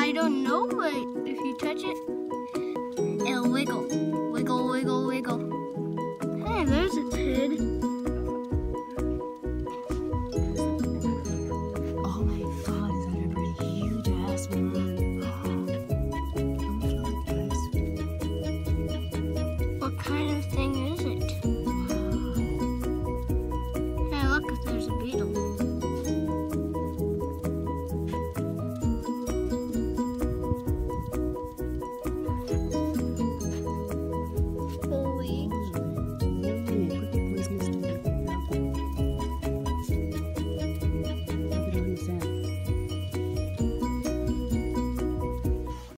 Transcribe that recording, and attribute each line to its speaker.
Speaker 1: I don't know, but if you touch it, it'll wiggle. Wiggle, wiggle, wiggle. Hey, there's its head.
Speaker 2: Oh my god, is that a pretty huge ass one?
Speaker 1: What kind of thing is it? Hey, look there's a.